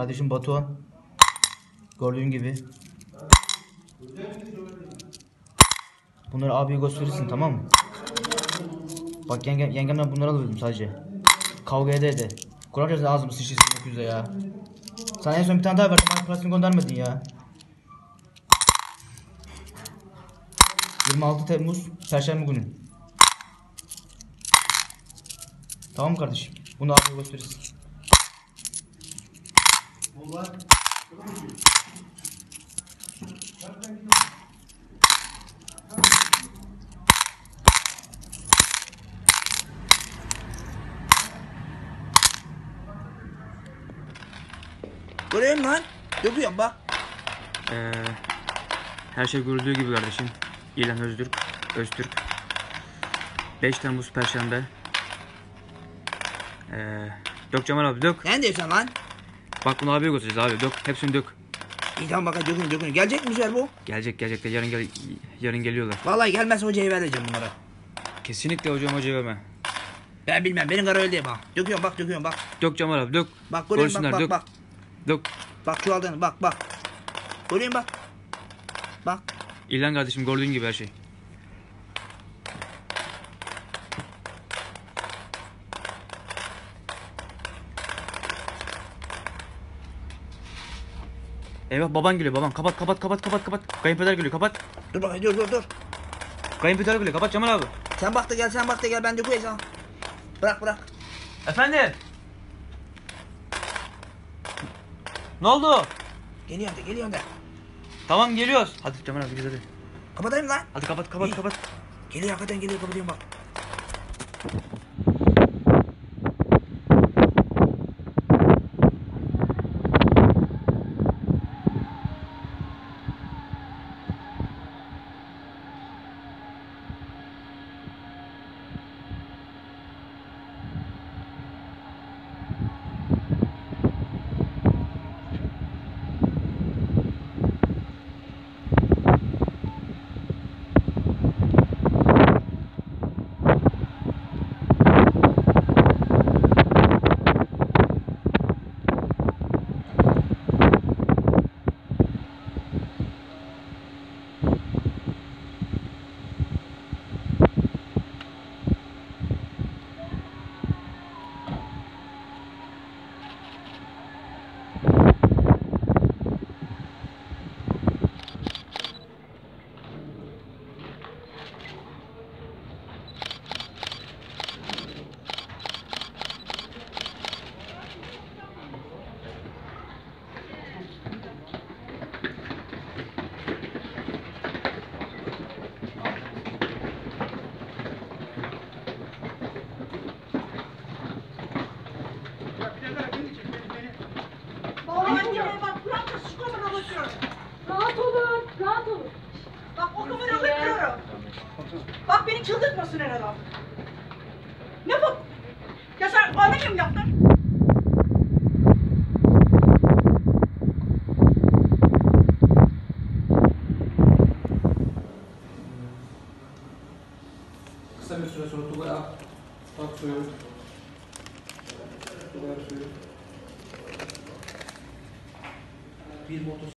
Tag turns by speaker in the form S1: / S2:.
S1: Kardeşim Batuhan. Gördüğün gibi. Bunları abiye gösterirsin tamam mı? Bak yengem, yengemden bunları alıyordum sadece. Kavga ede ede. Çarpsın ağzımı sıçırsın öküzde ya. Sana en son bir tane daha verdim. Bana parasını göndermedin ya. 26 Temmuz Perşembe günü. Tamam kardeşim? Bunu abiye gösterirsin.
S2: Görüyor musun lan? Döküyorum bak.
S3: Ee, her şey görüldüğü gibi kardeşim. İlhan Öztürk, Öztürk. 5 Temmuz Perşembe. Ee, dök Cemal abi dök.
S2: Ne diyorsun lan?
S3: Bak bunu abiye götüreceğiz abi dök. Hepsini dök.
S2: İyi tamam bakayım dökün dökün. Gelecek mi bu?
S3: Gelecek gelecek de yarın gel yarın geliyorlar.
S2: Vallahi gelmezse hocaya vereceğim bunlara.
S3: Kesinlikle hocam hoca verme.
S2: Ben bilmem benim kara öyle değil bak. Döküyorum bak döküyorum bak.
S3: Dök Cemal abi dök.
S2: Bak görüyor musun?
S3: Görsünler
S2: bak
S3: dök.
S2: bak bak.
S3: Dök.
S2: Bak çuvaldığını bak bak. Görüyor musun bak. Bak.
S3: İlhan kardeşim gördüğün gibi her şey. Eyvah baban geliyor baban. Kapat kapat kapat kapat kapat. Kayınpeder geliyor kapat.
S2: Dur bakayım dur dur dur.
S3: Kayınpeder geliyor kapat Cemal abi.
S2: Sen bak da gel sen bak da gel ben döküyorum sana. Bırak bırak.
S3: Efendim. Ne oldu?
S2: Geliyorum da geliyorum da.
S3: Tamam geliyoruz. Hadi Cemal abi gidelim.
S2: Kapatayım lan.
S3: Hadi kapat kapat
S2: İyi.
S3: kapat.
S2: Geliyor hakikaten geliyor kapatıyorum bak.
S4: Anne bak bırak da şu kamerayı alıyorum.
S5: Rahat olun, rahat olun.
S4: Bak o kamerayı alıyorum. Bak beni çıldırtmasın her adam. Ne bu? Ya sen bana kim yaptın?
S6: Kısa bir süre sonra Tugay Ak, Aksoy'un Tugay Aksoy'un bir motor